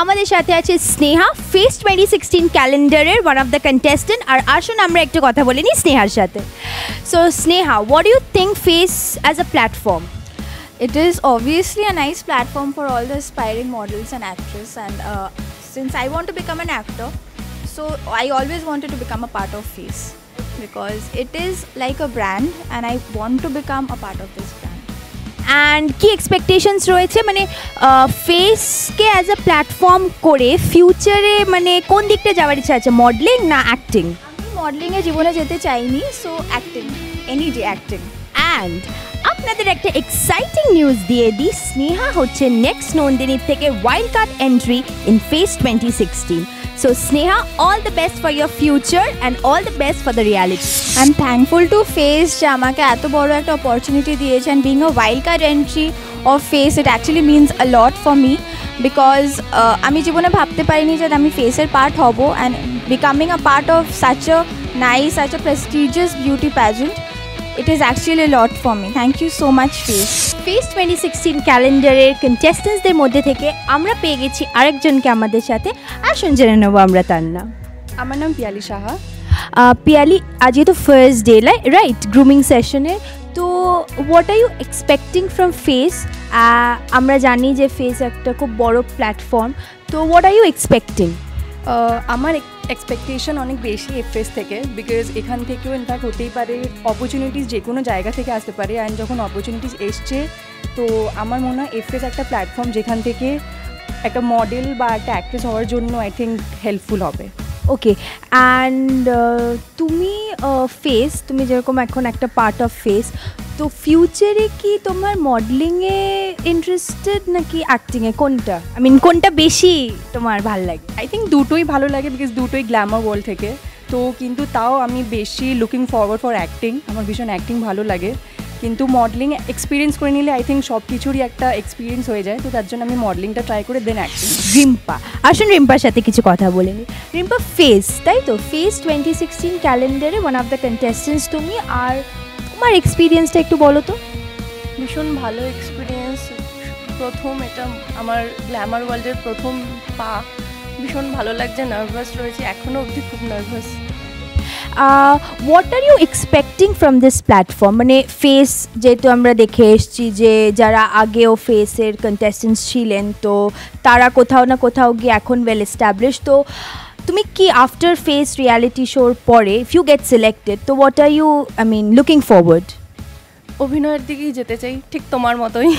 আমাদের সাথে আছে স্নেহা ফেস টোয়েন্টি সিক্সটিন ক্যালেন্ডারের ওয়ান অফ দ্য কন্টেস্টেন্ট আর আসুন আমরা একটু কথা বলে নিই স্নেহার সাথে so Sneha what you think face as a platform It is obviously a nice platform for all the aspiring models and actresses. And uh, since I want to become an actor, so I always wanted to become a part of Face because it is like a brand, and I want to become a part of this brand. And কি expectations রয়েছে মানে ফেসকে as a platform করে ফিউচারে মানে কোন দিকটা যাওয়ার ইচ্ছা আছে মডেলিং না অ্যাক্টিং আমি মডেলিংয়ে জীবনে যেতে চাইনি so acting any day acting and আপনাদের একটা এক্সাইটিং নিউজ দিয়ে দিই স্নেহা হচ্ছে নেক্সট নন্দিনীর থেকে wild card entry in Face twenty sixteen so Sneha all the best for your future and all the best for the reality I am thankful to Face যে আমাকে এত বড় একটা অপরচুনিটি দিয়েছে and being a wild card entry of Face it actually means a lot for me because আমি জীবনে ভাবতে পারিনি যে আমি ফেসের পার্ট হব and becoming a part of such a nice such a prestigious beauty pageant it is actually lot for me thank you so much Face Face twenty sixteen ক্যালেন্ডারের কন্টেস্টেন্টসদের মধ্যে থেকে আমরা পেয়ে গেছি আরেকজনকে আমাদের সাথে। আসুন জেনে নেব আমরা তার নাম। আমার নাম পিয়ালি সাহা। পিয়ালি আজকে তো ফার্স্ট ডে রাইট গ্রুমিং সেশনে তো what are you expecting from face আমরা জানি যে ফেস একটা খুব বড় প্ল্যাটফর্ম তো হোয়াট আর ইউ এক্সপেক্টিং আমার এক্সপেকটেশন অনেক বেশি এফএস থেকে বিকজ এখান থেকেও ইনফ্যাক্ট হতেই পারে অপরচুনিটিস যে কোনো জায়গা থেকে আসতে পারে অ্যান্ড যখন অপরচুনিটিস এসছে, তো আমার মনে হয় এফএস একটা প্ল্যাটফর্ম যেখান থেকে একটা মডেল বা একটা অ্যাক্ট্রেস হওয়ার জন্য আই থিঙ্ক হেল্পফুল হবে। ওকে অ্যান্ড তুমি ফেস তুমি যেরকম এখন একটা পার্ট অফ ফেস তো ফিউচারে কি তোমার মডেলিংয়ে ইন্টারেস্টেড নাকি অ্যাক্টিংয়ে কোনটা? আই মিন কোনটা বেশি তোমার ভালো লাগে? আই থিঙ্ক দুটোই ভালো লাগে বিকজ দুটোই গ্ল্যামার ওয়ার্ল্ড থেকে। তো কিন্তু তাও আমি বেশি লুকিং ফরওয়ার্ড ফর অ্যাক্টিং আমার ভীষণ অ্যাক্টিং ভালো লাগে। কিন্তু মডেলিং এক্সপিরিয়েন্স করে নিলে আই থিঙ্ক সব কিছুরই একটা এক্সপিরিয়েন্স হয়ে যায়। তো তার জন্য আমি মডেলিংটা ট্রাই করে দেন অ্যাক্টিং রিম্পা আসুন রিম্পার সাথে কিছু কথা বলে নিই রিম্পা ফেস তাই তো? ফেস টোয়েন্টি সিক্সটিন ক্যালেন্ডারে ওয়ান অফ দ্য কন্টেস্টেন্টস তুমি আর তোমার এক্সপিরিয়েন্সটা একটু বলো তো। ভীষণ ভালো এক্সপিরিয়েন্স প্রথম এটা আমার গ্ল্যামার ওয়ার্ল্ডের প্রথম পা। ভীষণ ভালো লাগছে নার্ভাস রয়েছে এখনও অবধি খুব nervous what are you expecting from this platform মানে ফেস যেহেতু আমরা দেখে এসেছি যে যারা আগেও ফেসের কন্টেস্টেন্টস ছিলেন তো তারা কোথাও না কোথাও গিয়ে এখন ওয়েল এস্টাবলিশ তো তুমি কি আফটার ফেস রিয়ালিটি শোর পরে ইফ ইউ গেট সিলেক্টেড তো what are you I mean looking forward অভিনয়ের দিকেই যেতে চাই ঠিক তোমার মতোই।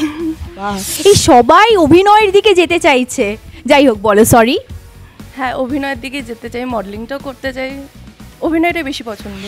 এই সবাই অভিনয়ের দিকে যেতে চাইছে। যাই হোক বলো সরি হ্যাঁ অভিনয়ের দিকে যেতে চাই মডেলিংটাও করতে চাই। অভিনয়টাই বেশি পছন্দ।